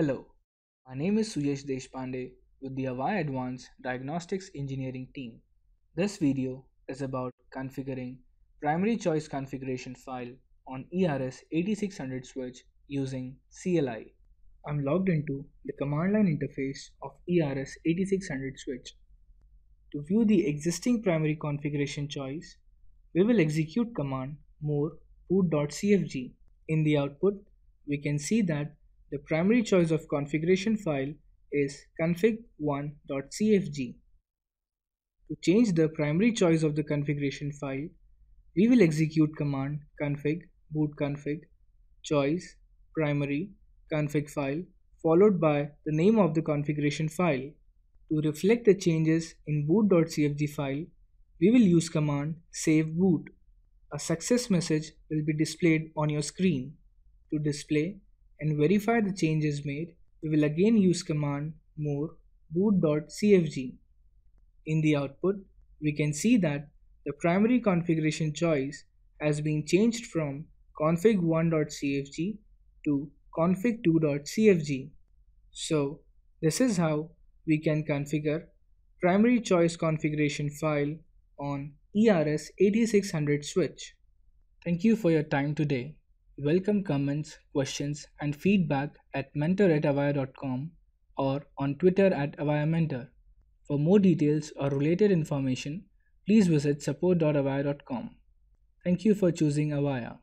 Hello, my name is Suyash Deshpande with the Avaya Advanced Diagnostics Engineering team. This video is about configuring primary choice configuration file on ERS8600 switch using CLI. I'm logged into the command line interface of ERS8600 switch. To view the existing primary configuration choice, we will execute command more boot.cfg. In the output, we can see that the primary choice of configuration file is config1.cfg. To change the primary choice of the configuration file, we will execute command config boot config choice primary config file followed by the name of the configuration file. To reflect the changes in boot.cfg file, we will use command save boot. A success message will be displayed on your screen. To display and verify the changes made, we will again use command more boot.cfg. In the output, we can see that the primary configuration choice has been changed from config1.cfg to config2.cfg. So, this is how we can configure primary choice configuration file on ERS8600 switch. Thank you for your time today. Welcome comments, questions, and feedback at mentor at avaya.com or on Twitter at avayamentor. For more details or related information, please visit support.avaya.com. Thank you for choosing Avaya.